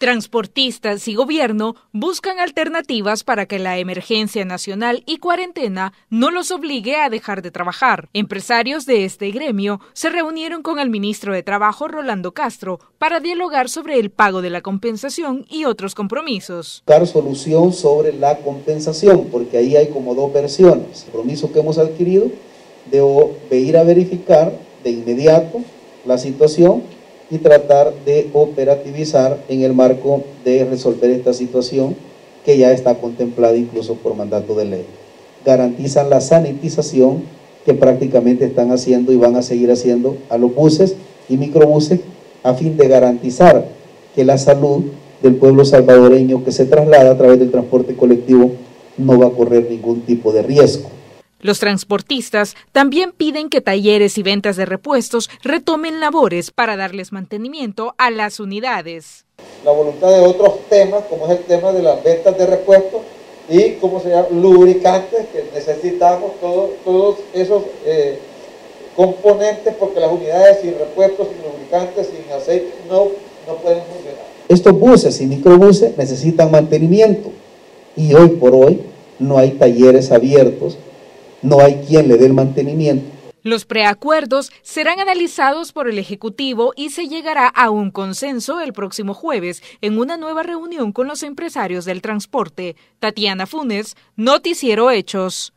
Transportistas y gobierno buscan alternativas para que la emergencia nacional y cuarentena no los obligue a dejar de trabajar. Empresarios de este gremio se reunieron con el ministro de Trabajo, Rolando Castro, para dialogar sobre el pago de la compensación y otros compromisos. Dar solución sobre la compensación, porque ahí hay como dos versiones. El compromiso que hemos adquirido de ir a verificar de inmediato la situación y tratar de operativizar en el marco de resolver esta situación que ya está contemplada incluso por mandato de ley. Garantizan la sanitización que prácticamente están haciendo y van a seguir haciendo a los buses y microbuses a fin de garantizar que la salud del pueblo salvadoreño que se traslada a través del transporte colectivo no va a correr ningún tipo de riesgo. Los transportistas también piden que talleres y ventas de repuestos retomen labores para darles mantenimiento a las unidades. La voluntad de otros temas, como es el tema de las ventas de repuestos y, como se llama, lubricantes, que necesitamos todos esos eh, componentes porque las unidades sin repuestos, sin lubricantes, sin aceite, no, no pueden funcionar. Estos buses y microbuses necesitan mantenimiento y hoy por hoy no hay talleres abiertos no hay quien le dé el mantenimiento. Los preacuerdos serán analizados por el Ejecutivo y se llegará a un consenso el próximo jueves en una nueva reunión con los empresarios del transporte. Tatiana Funes, Noticiero Hechos.